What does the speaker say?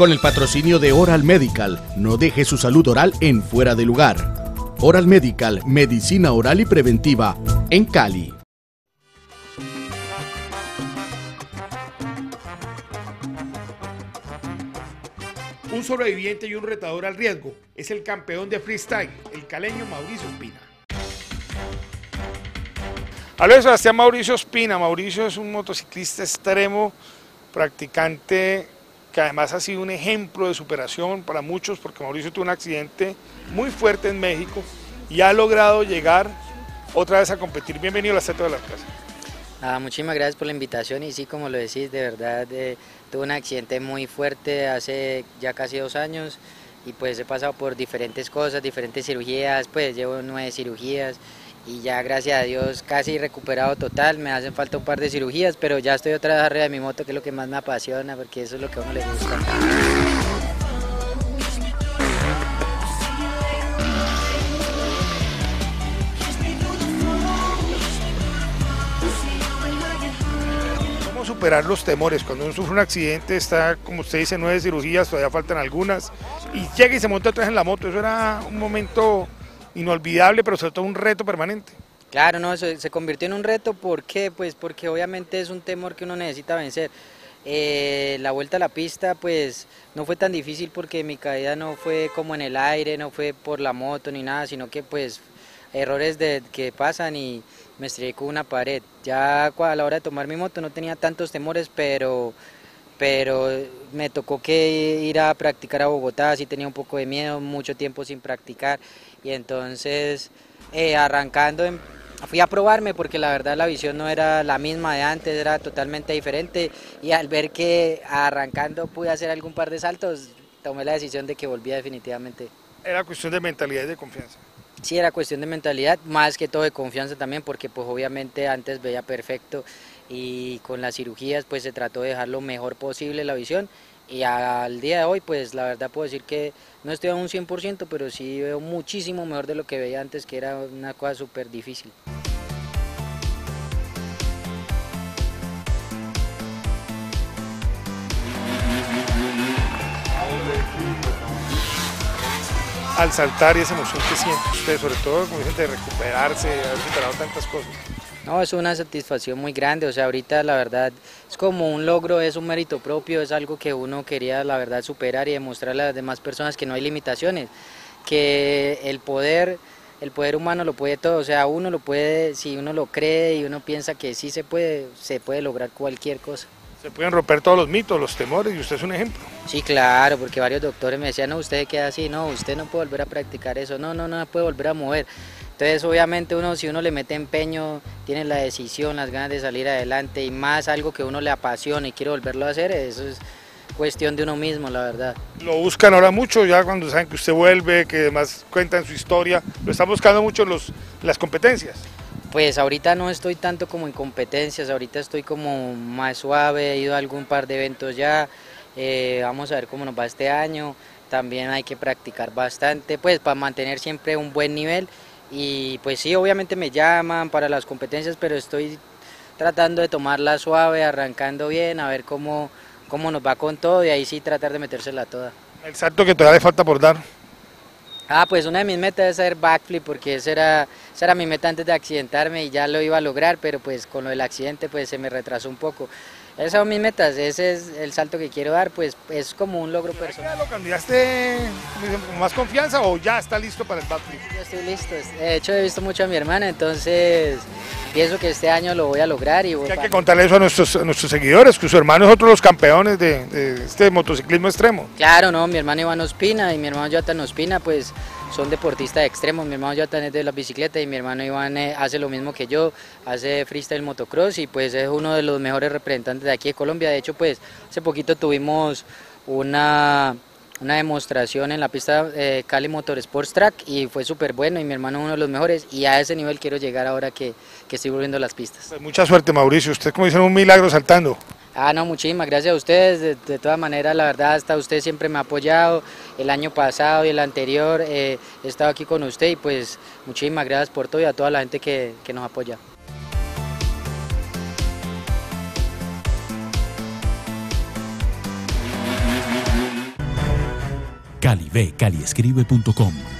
Con el patrocinio de Oral Medical, no deje su salud oral en fuera de lugar. Oral Medical, medicina oral y preventiva, en Cali. Un sobreviviente y un retador al riesgo es el campeón de freestyle, el caleño Mauricio Espina. Hola, Sebastián Mauricio Espina. Mauricio es un motociclista extremo, practicante que además ha sido un ejemplo de superación para muchos porque Mauricio tuvo un accidente muy fuerte en México y ha logrado llegar otra vez a competir. Bienvenido a la Estatua de la Casa. Ah, muchísimas gracias por la invitación y sí, como lo decís, de verdad eh, tuve un accidente muy fuerte hace ya casi dos años y pues he pasado por diferentes cosas, diferentes cirugías, pues llevo nueve cirugías y ya gracias a Dios casi recuperado total, me hacen falta un par de cirugías, pero ya estoy otra vez arriba de mi moto que es lo que más me apasiona porque eso es lo que a uno le gusta. ¿Cómo superar los temores? Cuando uno sufre un accidente, está, como usted dice, nueve cirugías, todavía faltan algunas, y llega y se monta vez en la moto. Eso era un momento inolvidable, pero sobre todo un reto permanente. Claro, no, se convirtió en un reto, ¿por qué? Pues porque obviamente es un temor que uno necesita vencer. Eh, la vuelta a la pista pues no fue tan difícil porque mi caída no fue como en el aire, no fue por la moto ni nada, sino que pues errores que pasan y me estrellé con una pared. Ya a la hora de tomar mi moto no tenía tantos temores, pero, pero me tocó que ir a practicar a Bogotá, sí tenía un poco de miedo, mucho tiempo sin practicar y entonces eh, arrancando fui a probarme porque la verdad la visión no era la misma de antes, era totalmente diferente y al ver que arrancando pude hacer algún par de saltos, tomé la decisión de que volvía definitivamente. Era cuestión de mentalidad y de confianza. Sí, era cuestión de mentalidad, más que todo de confianza también, porque pues obviamente antes veía perfecto y con las cirugías pues se trató de dejar lo mejor posible la visión y al día de hoy pues la verdad puedo decir que no estoy a un 100%, pero sí veo muchísimo mejor de lo que veía antes, que era una cosa súper difícil. Al saltar y esa emoción que siente usted, sobre todo como dicen, de recuperarse, de haber superado tantas cosas. No, es una satisfacción muy grande, o sea, ahorita la verdad es como un logro, es un mérito propio, es algo que uno quería la verdad superar y demostrarle a las demás personas que no hay limitaciones, que el poder, el poder humano lo puede todo, o sea, uno lo puede, si uno lo cree y uno piensa que sí se puede, se puede lograr cualquier cosa. Se pueden romper todos los mitos, los temores, y usted es un ejemplo. Sí, claro, porque varios doctores me decían, no, usted queda así, no, usted no puede volver a practicar eso, no, no, no puede volver a mover. Entonces, obviamente, uno, si uno le mete empeño, tiene la decisión, las ganas de salir adelante y más algo que uno le apasiona y quiere volverlo a hacer, eso es cuestión de uno mismo, la verdad. Lo buscan ahora mucho, ya cuando saben que usted vuelve, que además cuentan su historia, lo están buscando mucho los, las competencias. Pues ahorita no estoy tanto como en competencias, ahorita estoy como más suave, he ido a algún par de eventos ya, eh, vamos a ver cómo nos va este año, también hay que practicar bastante, pues para mantener siempre un buen nivel y pues sí, obviamente me llaman para las competencias, pero estoy tratando de tomarla suave, arrancando bien, a ver cómo, cómo nos va con todo y ahí sí tratar de metérsela toda. El salto que todavía le falta por dar. Ah, pues una de mis metas es hacer backflip porque esa era, esa era mi meta antes de accidentarme y ya lo iba a lograr, pero pues con lo del accidente pues se me retrasó un poco. Esas son mis metas, ese es el salto que quiero dar, pues es como un logro personal. ¿Lo cambiaste con más confianza o ya está listo para el backflip? Ya estoy listo, de hecho he visto mucho a mi hermana, entonces pienso que este año lo voy a lograr. y Hay que contarle eso a nuestros, nuestros seguidores, que su hermano es otro de los campeones de, de este motociclismo extremo. Claro, no, mi hermano Iván Ospina y mi hermano Jonathan Ospina, pues son deportistas extremos. Mi hermano Jonathan es de la bicicleta y mi hermano Iván eh, hace lo mismo que yo, hace freestyle motocross y pues es uno de los mejores representantes de aquí de Colombia. De hecho, pues hace poquito tuvimos una, una demostración en la pista eh, Cali Motorsports Track y fue súper bueno y mi hermano uno de los mejores y a ese nivel quiero llegar ahora que, que estoy volviendo las pistas. Pues mucha suerte Mauricio, usted como dicen un milagro saltando. Ah, no, muchísimas gracias a ustedes. De, de, todas maneras, la verdad, hasta usted siempre me ha apoyado. El año pasado y el anterior eh, he estado aquí con usted y pues muchísimas gracias por todo y a toda la gente que, que nos apoya. Cali, caliescribe.com.